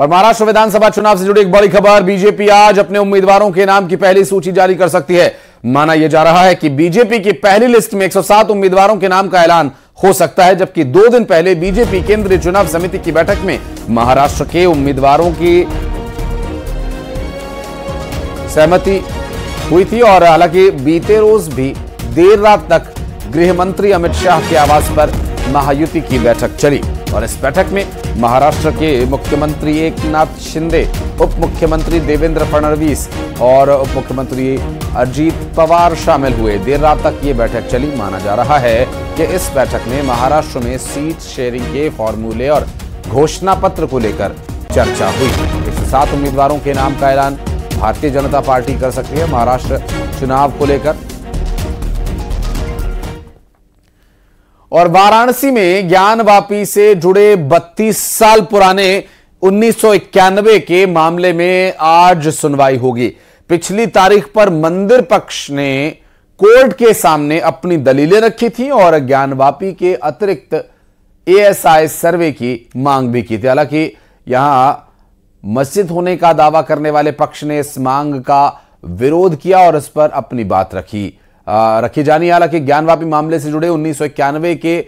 और महाराष्ट्र विधानसभा चुनाव से जुड़ी एक बड़ी खबर, बीजेपी आज अपने उम्मीदवारों के नाम की पहली सूची जारी कर सकती है। माना यह जा रहा है कि बीजेपी की पहली लिस्ट में 107 उम्मीदवारों के नाम का ऐलान हो सकता है, जबकि दो दिन पहले बीजेपी केंद्रीय चुनाव समिति की बैठक में महाराष्ट्र के उम्मीदवारों की सहमति हुई थी और हालाँकि बीते रोज भी देर रात तक गृह मंत्री अमित शाह के आवास पर महायुति की बैठक चली। और इस बैठक में महाराष्ट्र के मुख्यमंत्री एक नाथ शिंदे उप मुख्यमंत्री देवेंद्र फडणवीस और उप मुख्यमंत्री अजीत पवार शामिल हुए। देर रात तक ये बैठक चली। माना जा रहा है कि इस बैठक में महाराष्ट्र में सीट शेयरिंग के फॉर्मूले और घोषणा पत्र को लेकर चर्चा हुई। इसके सात उम्मीदवारों के नाम का ऐलान भारतीय जनता पार्टी कर सकती है। महाराष्ट्र चुनाव को लेकर और वाराणसी में ज्ञानवापी से जुड़े 32 साल पुराने उन्नीस सौ इक्यानवे के मामले में आज सुनवाई होगी। पिछली तारीख पर मंदिर पक्ष ने कोर्ट के सामने अपनी दलीलें रखी थी और ज्ञानवापी के अतिरिक्त एएसआई सर्वे की मांग भी की थी। हालाँकि यहाँ मस्जिद होने का दावा करने वाले पक्ष ने इस मांग का विरोध किया और इस पर अपनी बात रखी। रखी जानी हालाँकि ज्ञानवापी मामले से जुड़े उन्नीस सौ इक्यानवे के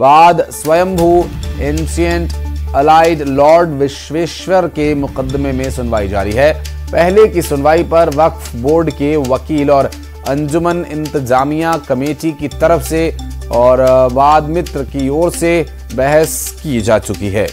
बाद स्वयंभू एंशियंट अलाइड लॉर्ड विश्वेश्वर के मुकदमे में सुनवाई जारी है। पहले की सुनवाई पर वक्फ बोर्ड के वकील और अंजुमन इंतजामिया कमेटी की तरफ़ से और वाद मित्र की ओर से बहस की जा चुकी है।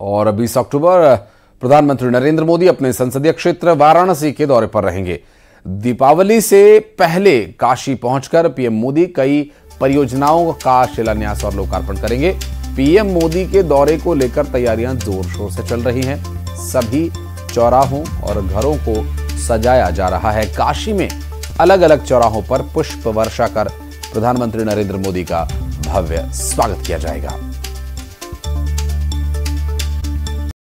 और 20 अक्टूबर, प्रधानमंत्री नरेंद्र मोदी अपने संसदीय क्षेत्र वाराणसी के दौरे पर रहेंगे। दीपावली से पहले काशी पहुंचकर पीएम मोदी कई परियोजनाओं का शिलान्यास और लोकार्पण करेंगे। पीएम मोदी के दौरे को लेकर तैयारियाँ ज़ोर शोर से चल रही हैं। सभी चौराहों और घरों को सजाया जा रहा है। काशी में अलग अलग चौराहों पर पुष्प वर्षा कर प्रधानमंत्री नरेंद्र मोदी का भव्य स्वागत किया जाएगा।